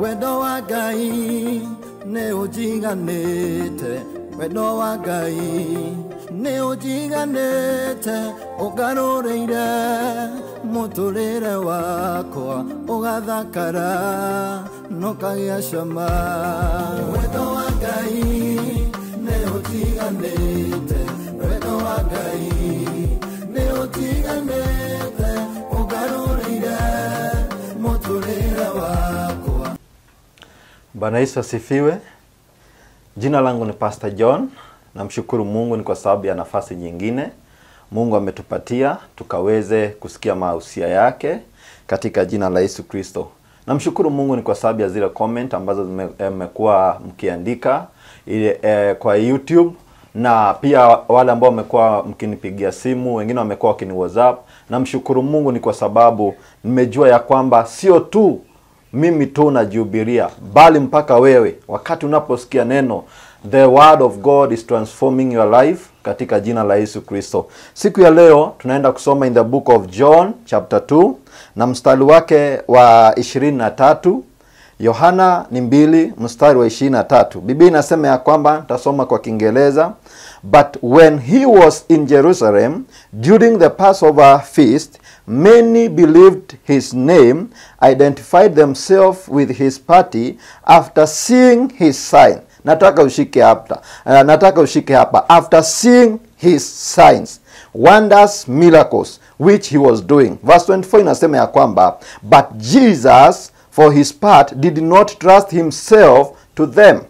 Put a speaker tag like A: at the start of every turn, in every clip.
A: wendo wa ngai nä å te wendo wa ngai nä å njiganä te å ngarå rä ire må tå rä re wakwa å gathakara no kagä a cama. Wendo wa ngai
B: Bwana Yesu asifiwe. Jina langu ni Pastor John. Namshukuru Mungu ni kwa sababu ya nafasi nyingine Mungu ametupatia tukaweze kusikia mausia yake katika jina la Yesu Kristo. Namshukuru Mungu ni kwa sababu ya zile comment ambazo zime- mmekuwa mkiandika ile eh, kwa YouTube na pia wale ambao wamekuwa mkinipigia simu, wengine wamekuwa wakini WhatsApp. Namshukuru Mungu ni kwa sababu nimejua ya kwamba sio tu mimi tu najihubiria bali mpaka wewe wakati unaposikia neno the word of god is transforming your life katika jina la yesu kristo. Siku ya leo tunaenda kusoma in the book of john chapter 2 na mstari wake wa 23 yohana ni mbili mstari wa 23 biblia inasema ya kwamba tasoma kwa kiingereza but when he was in jerusalem during the passover feast many believed his name identified themselves with his party after seeing his sign. Nataka ushike hapa. Uh, nataka ushike hapa. After seeing his signs. Wonders miracles which he was doing. Verse 24 inasema ya kwamba but jesus for his part did not trust himself to them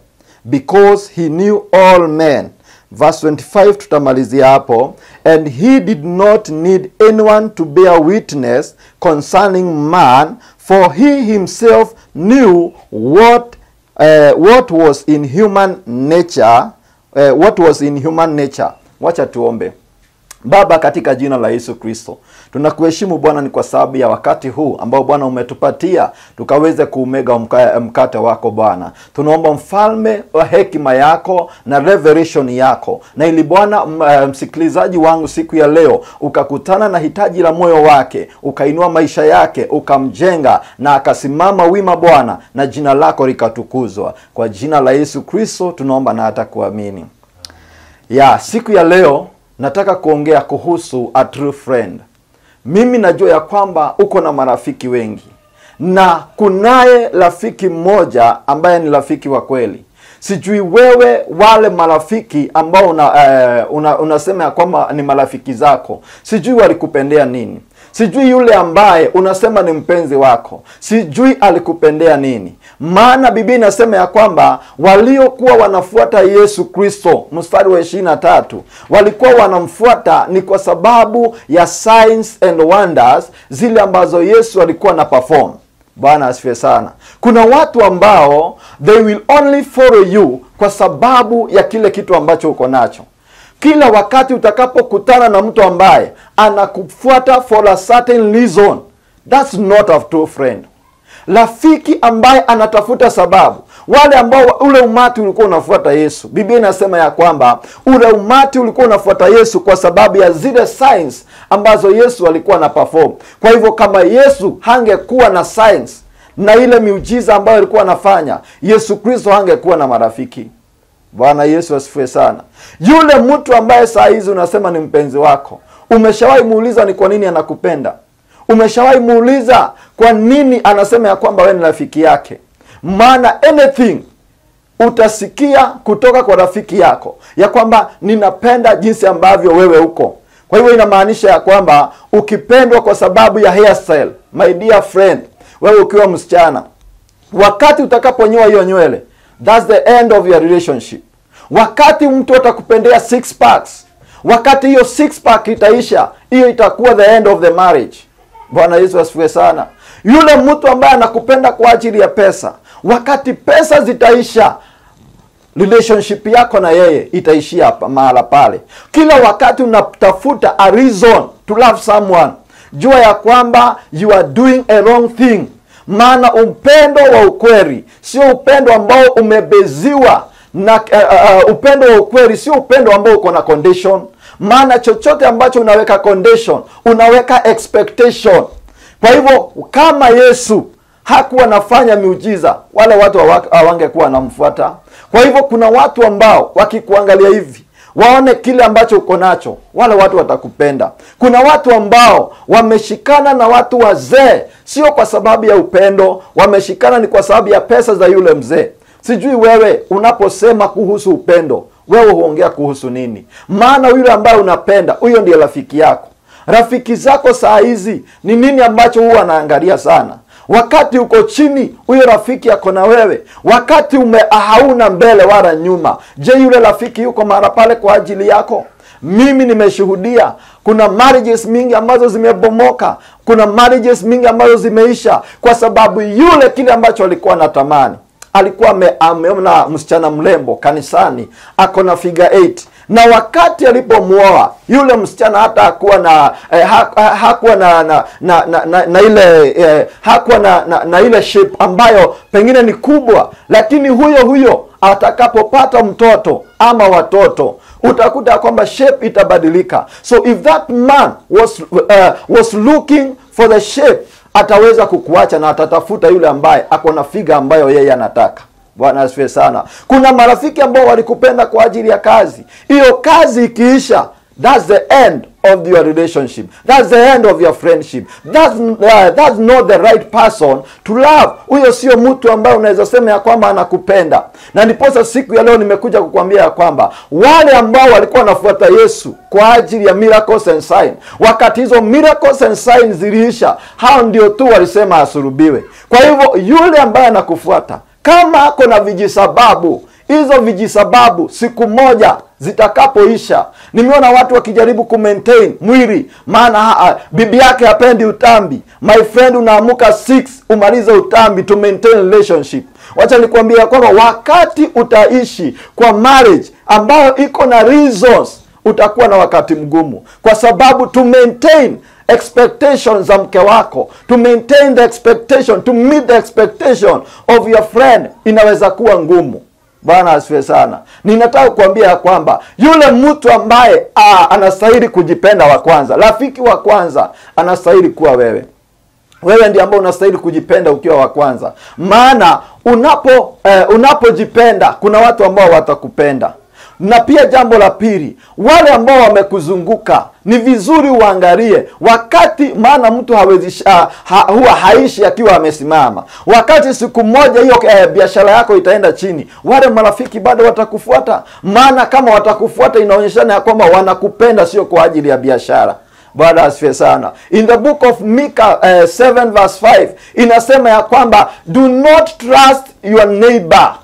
B: because he knew all men verse 25 tutamalizia hapo. And he did not need anyone to bear witness concerning man for he himself knew what uh, what was in human nature uh, what was in human nature. Wacha tuombe. Baba, katika jina la Yesu Kristo, tunakuheshimu Bwana, ni kwa sababu ya wakati huu ambao Bwana umetupatia tukaweze kuumega mka, mkate wako Bwana. Tunaomba mfalme wa hekima yako na revelation yako, na ili Bwana eh, msikilizaji wangu siku ya leo ukakutana na hitaji la moyo wake, ukainua maisha yake, ukamjenga na akasimama wima Bwana, na jina lako likatukuzwa. Kwa jina la Yesu Kristo tunaomba na hata kuamini ya siku ya leo nataka kuongea kuhusu a true friend mimi najua ya kwamba uko na marafiki wengi. Na kunaye rafiki mmoja ambaye ni rafiki wa kweli. Sijui wewe wale marafiki ambao una, eh, una, unasema ya kwamba ni marafiki zako. Sijui walikupendea nini sijui yule ambaye unasema ni mpenzi wako. Sijui alikupendea nini. Maana biblia inasema ya kwamba waliokuwa wanafuata yesu kristo mstari wa ishiri na tatu walikuwa wanamfuata ni kwa sababu ya signs and wonders zile ambazo yesu alikuwa na perform bwana asifiwe sana. Kuna watu ambao they will only follow you kwa sababu ya kile kitu ambacho uko nacho kila wakati utakapokutana na mtu ambaye anakufuata for a certain reason that's not a true friend. Rafiki ambaye anatafuta sababu wale ambao ule umati ulikuwa unafuata yesu. Biblia inasema ya kwamba ule umati ulikuwa unafuata yesu kwa sababu ya zile signs ambazo yesu alikuwa na perform kwa hivyo kama yesu hangekuwa na signs na ile miujiza ambayo alikuwa anafanya yesu kristo hangekuwa na marafiki bwana yesu asifiwe sana. Yule mtu ambaye saa hizi unasema ni mpenzi wako umeshawahi muuliza ni kwa nini anakupenda? Umeshawahi muuliza kwa nini anasema ya kwamba wewe ni rafiki yake? Maana anything utasikia kutoka kwa rafiki yako ya kwamba ninapenda jinsi ambavyo wewe uko. Kwa hivyo inamaanisha ya kwamba ukipendwa kwa sababu ya hairstyle my dear friend wewe ukiwa msichana wakati utakaponyoa hiyo nywele thats the end of your relationship. Wakati mtu atakupendea six packs wakati hiyo six pack itaisha hiyo itakuwa the end of the marriage. Bwana yesu asifiwe sana. Yule mtu ambaye anakupenda kwa ajili ya pesa wakati pesa zitaisha relationship yako na yeye itaishia hapa mahala pale. Kila wakati unatafuta a reason to love someone jua ya kwamba you are doing a wrong thing maana upendo wa ukweli sio upendo ambao umebeziwa na uh, uh, upendo wa ukweli sio upendo ambao uko na condition maana chochote ambacho unaweka condition unaweka expectation kwa hivyo kama yesu hakuwa anafanya miujiza, wale watu hawangekuwa hawangekuwa wanamfuata. Kwa hivyo kuna watu ambao wakikuangalia hivi waone kile ambacho uko nacho, wale watu watakupenda. Kuna watu ambao wameshikana na watu wazee, sio kwa sababu ya upendo, wameshikana ni kwa sababu ya pesa za yule mzee. Sijui wewe unaposema kuhusu upendo, wewe huongea kuhusu nini? Maana yule ambaye unapenda, huyo ndiye rafiki yako. Rafiki zako saa hizi ni nini ambacho huwa anaangalia sana? Wakati uko chini, huyo rafiki ako na wewe. Wakati ume hauna mbele wala nyuma, je, yule rafiki yuko mara pale kwa ajili yako? Mimi nimeshuhudia. Kuna marriages mingi ambazo zimebomoka, kuna marriages mingi ambazo zimeisha kwa sababu yule kile ambacho alikuwa anatamani. Alikuwa ameona msichana mrembo kanisani. Ako na figure 8 na wakati alipomwoa yule msichana hata hakuwa na eh, ha, ha, hakuwa na na, na, na, na, na ile eh, hakuwa na, na, na ile shape ambayo pengine ni kubwa, lakini huyo huyo atakapopata mtoto ama watoto utakuta kwamba shape itabadilika. So if that man was, uh, was looking for the shape ataweza kukuacha na atatafuta yule ambaye ako na figa ambayo yeye anataka. Bwana asifiwe sana. Kuna marafiki ambao walikupenda kwa ajili ya kazi, hiyo kazi ikiisha, that's the end of your relationship, that's the end of your friendship, that's, uh, that's not the right person to love. Huyo sio mtu ambaye unaweza sema ya kwamba anakupenda, na ndiposa siku ya leo nimekuja kukuambia ya kwamba wale ambao walikuwa wanafuata Yesu kwa ajili ya miracles and sign, wakati hizo miracles and sign ziliisha, hao ndio tu walisema asurubiwe. Kwa hivyo yule ambaye anakufuata kama ako na vijisababu hizo vijisababu siku moja zitakapoisha. Nimeona watu wakijaribu kumaintain mwili, maana bibi yake hapendi utambi. My friend, unaamuka 6 umalize utambi to maintain relationship. Wacha nikwambia kwamba wakati utaishi kwa marriage ambayo iko na reasons, utakuwa na wakati mgumu, kwa sababu to maintain expectation za mke wako to maintain the expectation to meet the expectation of your friend inaweza kuwa ngumu. Bwana asifiwe sana. Ninataka kuambia ya kwamba yule mtu ambaye ah, anastahili kujipenda wa kwanza rafiki wa kwanza anastahili kuwa wewe. Wewe ndiye ambao unastahili kujipenda ukiwa wa kwanza. Maana unapo eh, unapojipenda kuna watu ambao watakupenda na pia jambo la pili wale ambao wamekuzunguka ni vizuri uangalie wakati maana mtu hawezi sha- ha, huwa haishi akiwa amesimama. Wakati siku moja hiyo eh, biashara yako itaenda chini wale marafiki bado watakufuata. Maana kama watakufuata inaonyeshana ya kwamba wanakupenda sio kwa ajili ya biashara. Bwana asifiwe sana. In the book of mika uh, 7 verse 5 inasema ya kwamba do not trust your neighbor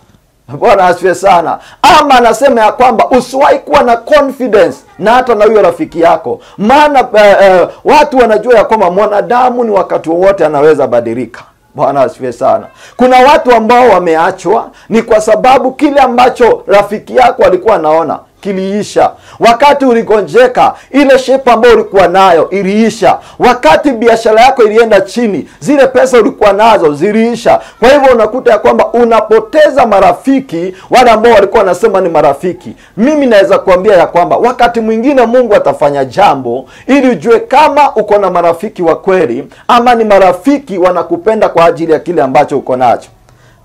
B: bwana asifiwe sana. Ama anasema ya kwamba usiwahi kuwa na confidence na hata na huyo rafiki yako. Maana uh, uh, watu wanajua ya kwamba mwanadamu ni wakati wowote anaweza badilika. Bwana asifiwe sana. Kuna watu ambao wameachwa ni kwa sababu kile ambacho rafiki yako alikuwa anaona kiliisha. Wakati uligonjeka ile shepu ambayo ulikuwa nayo iliisha. Wakati biashara yako ilienda chini zile pesa ulikuwa nazo ziliisha. Kwa hivyo unakuta ya kwamba unapoteza marafiki wale ambao walikuwa wanasema ni marafiki mimi naweza kuambia ya kwamba wakati mwingine mungu atafanya jambo ili ujue kama uko na marafiki wa kweli ama ni marafiki wanakupenda kwa ajili ya kile ambacho uko nacho.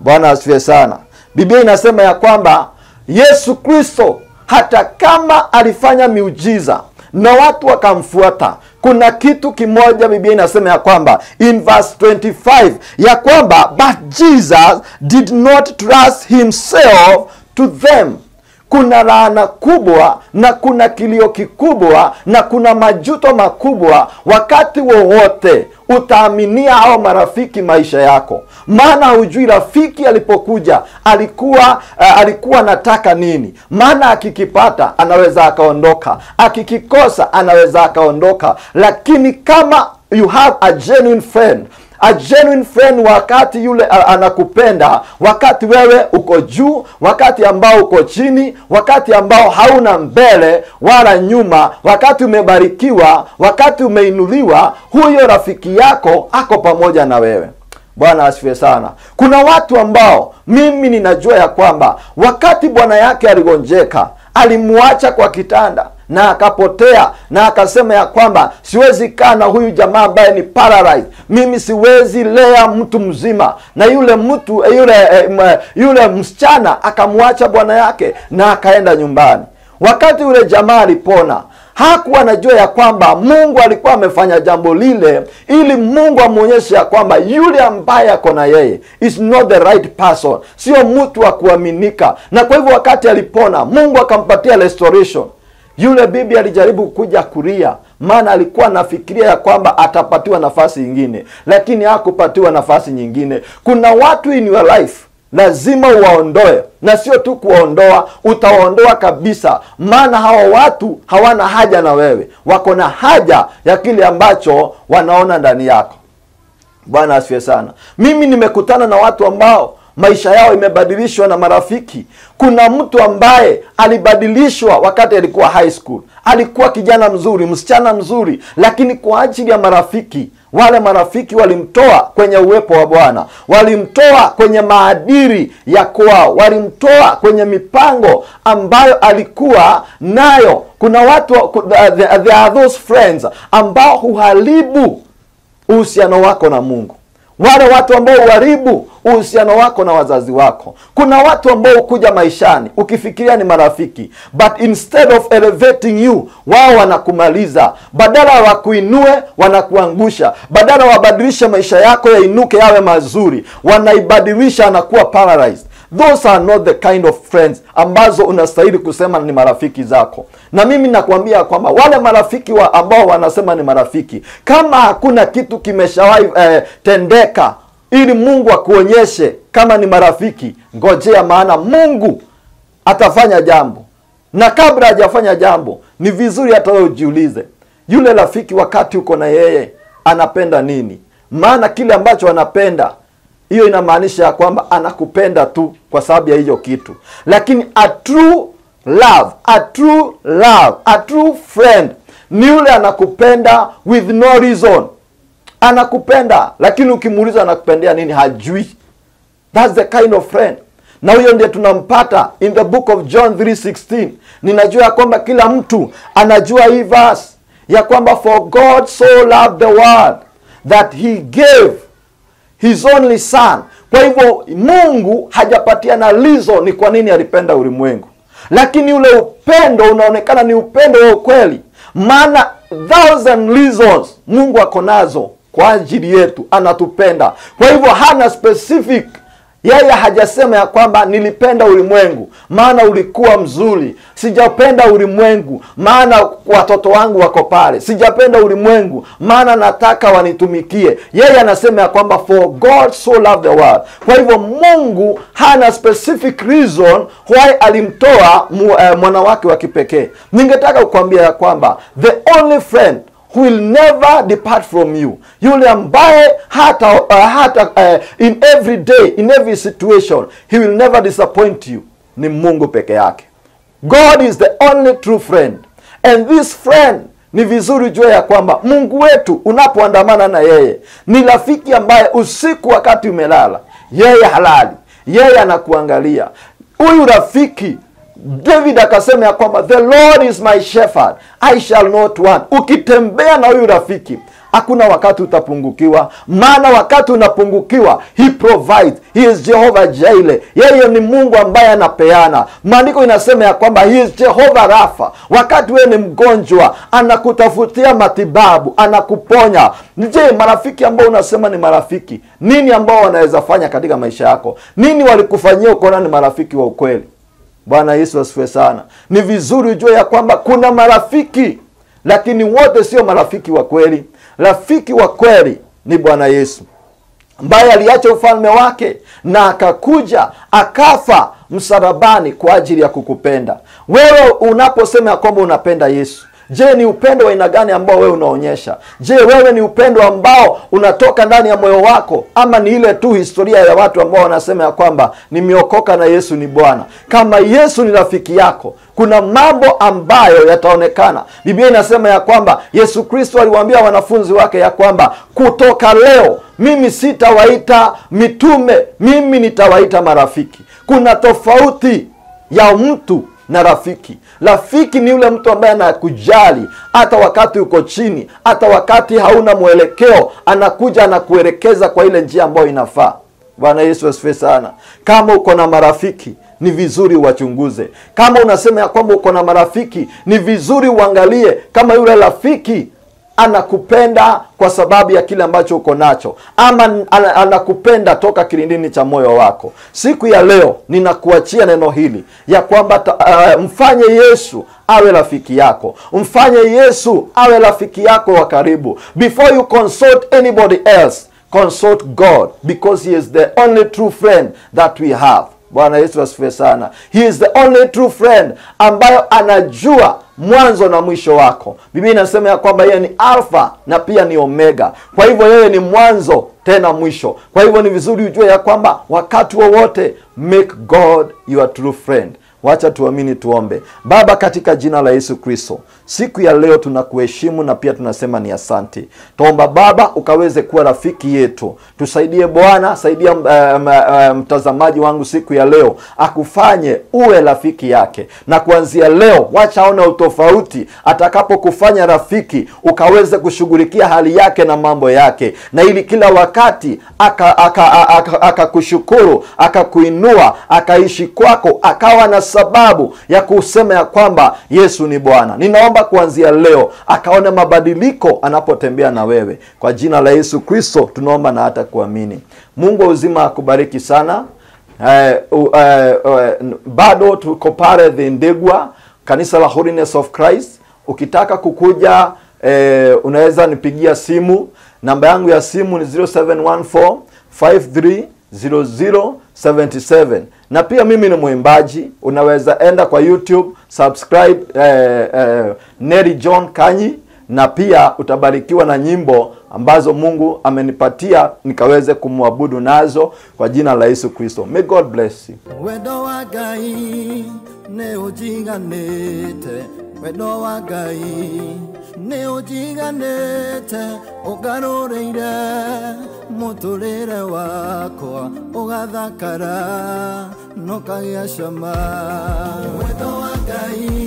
B: Bwana asifiwe sana. Biblia inasema ya kwamba yesu kristo hata kama alifanya miujiza na watu wakamfuata kuna kitu kimoja biblia inasema ya kwamba in verse 25 ya kwamba but jesus did not trust himself to them kuna laana kubwa na kuna kilio kikubwa na kuna majuto makubwa. Wakati wowote utaaminia hao marafiki maisha yako. Maana hujui rafiki alipokuja alikuwa uh, alikuwa anataka nini. Maana akikipata anaweza akaondoka. Akikikosa anaweza akaondoka. Lakini kama you have a genuine friend a genuine friend wakati yule anakupenda wakati wewe uko juu wakati ambao uko chini wakati ambao hauna mbele wala nyuma wakati umebarikiwa wakati umeinuliwa huyo rafiki yako ako pamoja na wewe. Bwana asifiwe sana. Kuna watu ambao mimi ninajua ya kwamba wakati bwana yake aligonjeka alimwacha kwa kitanda na akapotea na akasema ya kwamba siwezi kaa na huyu jamaa ambaye ni paralyzed. Mimi siwezi lea mtu mzima. Na yule mtu yule eh, yule msichana akamwacha bwana yake na akaenda nyumbani. Wakati yule jamaa alipona hakuwa anajua ya kwamba mungu alikuwa amefanya jambo lile ili mungu amwonyeshe ya kwamba yule ambaye ako na yeye is not the right person. Sio mtu wa kuaminika. Na kwa hivyo wakati alipona mungu akampatia restoration yule bibi alijaribu kuja kulia, maana alikuwa anafikiria ya kwamba atapatiwa nafasi nyingine lakini hakupatiwa nafasi nyingine. Kuna watu in your life lazima uwaondoe na sio tu kuwaondoa utawaondoa kabisa maana hawa watu hawana haja na wewe. Wako na haja ya kile ambacho wanaona ndani yako. Bwana asifiwe sana. Mimi nimekutana na watu ambao maisha yao imebadilishwa na marafiki. Kuna mtu ambaye alibadilishwa wakati alikuwa high school. Alikuwa kijana mzuri msichana mzuri lakini kwa ajili ya marafiki wale marafiki walimtoa kwenye uwepo wa bwana. Walimtoa kwenye maadili ya kwao. Walimtoa kwenye mipango ambayo alikuwa nayo. Kuna watu there are those friends ambao huharibu uhusiano wako na mungu wale watu ambao uharibu uhusiano wako na wazazi wako. Kuna watu ambao hukuja maishani ukifikiria ni marafiki but instead of elevating you wao wanakumaliza. Badala wakuinue wanakuangusha. Badala wabadilishe maisha yako yainuke yawe mazuri wanaibadilisha anakuwa paralyzed those are not the kind of friends ambazo unastahili kusema ni marafiki zako. Na mimi nakwambia kwamba wale marafiki wa ambao wanasema ni marafiki kama hakuna kitu kimeshawahi eh, tendeka ili mungu akuonyeshe kama ni marafiki ngojea maana mungu atafanya jambo. Na kabla hajafanya jambo ni vizuri hata wewe ujiulize yule rafiki wakati uko na yeye anapenda nini? Maana kile ambacho anapenda hiyo inamaanisha ya kwamba anakupenda tu kwa sababu ya hiyo kitu. Lakini a true love a true love a true friend ni yule anakupenda with no reason. Anakupenda lakini ukimuuliza anakupendea nini hajui. Thats the kind of friend. Na huyo ndiye tunampata in the book of john 316 ninajua ya kwamba kila mtu anajua hii verse ya kwamba for god so loved the world that he gave his only son. Kwa hivyo mungu hajapatia na lizo ni kwa nini alipenda ulimwengu. Lakini ule upendo unaonekana ni upendo wa ukweli. Maana thousand reasons mungu ako nazo kwa ajili yetu anatupenda. Kwa hivyo hana specific yeye hajasema ya kwamba nilipenda ulimwengu maana ulikuwa mzuri. Sijapenda ulimwengu maana watoto wangu wako pale. Sijapenda ulimwengu maana nataka wanitumikie. Yeye anasema ya kwamba for god so the world. Kwa hivyo mungu hana specific reason why alimtoa eh, mwana wake wa kipekee. Ningetaka kukwambia ya kwamba the only friend will never depart from you. Yule ambaye hata, uh, hata uh, in every day in every situation he will never disappoint you. Ni mungu peke yake. God is the only true friend. And this friend ni vizuri jua ya kwamba mungu wetu unapoandamana na yeye ni rafiki ambaye usiku wakati umelala yeye halali yeye anakuangalia. Huyu rafiki david akasema ya kwamba the lord is my shepherd i shall not want. Ukitembea na huyu rafiki hakuna wakati utapungukiwa. Maana wakati unapungukiwa he provides he is jehova jaile yeye ni mungu ambaye anapeana. Maandiko inasema ya kwamba he is jehova rafa wakati wewe ni mgonjwa anakutafutia matibabu anakuponya. Je marafiki ambao unasema ni marafiki nini ambao wanaweza fanya katika maisha yako? Nini walikufanyia ukaona ni marafiki wa ukweli bwana yesu asifiwe sana. Ni vizuri ujue ya kwamba kuna marafiki lakini wote sio marafiki wa kweli. Rafiki wa kweli ni bwana yesu ambaye aliacha ufalme wake na akakuja akafa msalabani kwa ajili ya kukupenda. Wewe unaposema ya kwamba unapenda yesu je ni upendo wa aina gani ambao wewe unaonyesha? Je wewe ni upendo ambao unatoka ndani ya moyo wako ama ni ile tu historia ya watu ambao wanasema ya kwamba nimeokoka na yesu ni bwana? Kama yesu ni rafiki yako kuna mambo ambayo yataonekana. Biblia inasema ya kwamba yesu kristo aliwaambia wanafunzi wake ya kwamba kutoka leo mimi sitawaita mitume mimi nitawaita marafiki. Kuna tofauti ya mtu na rafiki. Rafiki ni yule mtu ambaye anakujali hata wakati uko chini hata wakati hauna mwelekeo anakuja anakuelekeza kwa ile njia ambayo inafaa. Bwana yesu asifiwe sana. Kama uko na marafiki ni vizuri wachunguze. Kama unasema ya kwamba uko na marafiki ni vizuri uangalie kama yule rafiki anakupenda kwa sababu ya kile ambacho uko nacho ama ana- anakupenda toka kilindini cha moyo wako. Siku ya leo ninakuachia neno hili ya kwamba uh, mfanye yesu awe rafiki yako mfanye yesu awe rafiki yako wa karibu. Before you consult anybody else consult god because he is the only true friend that we have bwana yesu asifiwe sana. He is the only true friend ambayo anajua mwanzo na mwisho wako. Biblia inasema ya kwamba yeye ni alfa na pia ni omega. Kwa hivyo yeye ni mwanzo tena mwisho. Kwa hivyo ni vizuri ujue ya kwamba wakati wowote make god your true friend wacha tuamini tuombe. Baba katika jina la yesu kristo siku ya leo tunakuheshimu na pia tunasema ni asante. Tuomba baba ukaweze kuwa rafiki yetu. Tusaidie bwana saidia um, um, mtazamaji wangu siku ya leo akufanye uwe rafiki yake. Na kuanzia leo wacha aone utofauti. Atakapokufanya rafiki ukaweze kushughulikia hali yake na mambo yake. Na ili kila wakati akakushukuru aka, aka, aka, aka akakuinua akaishi kwako akawa na sababu ya kusema ya kwamba yesu ni bwana. Ninaomba kuanzia leo akaone mabadiliko anapotembea na wewe. Kwa jina la yesu kristo tunaomba na hata kuamini. Mungu wa uzima akubariki sana. Eh, uh, eh, uh, bado tuko pale the Ndegwa, kanisa la holiness of christ. Ukitaka kukuja eh, unaweza nipigia simu. Namba yangu ya simu ni 0714 530077 na pia mimi ni mwimbaji unaweza enda kwa youtube subscribe eh, eh, Neri john kanyi na pia utabarikiwa na nyimbo ambazo mungu amenipatia nikaweze kumwabudu nazo kwa jina la yesu kristo. May god bless you
A: wendo wa ngai nä å njiganä te å ngarå rä ire må tå rä re wakwa å gathakara no kagä a wendo wa ngai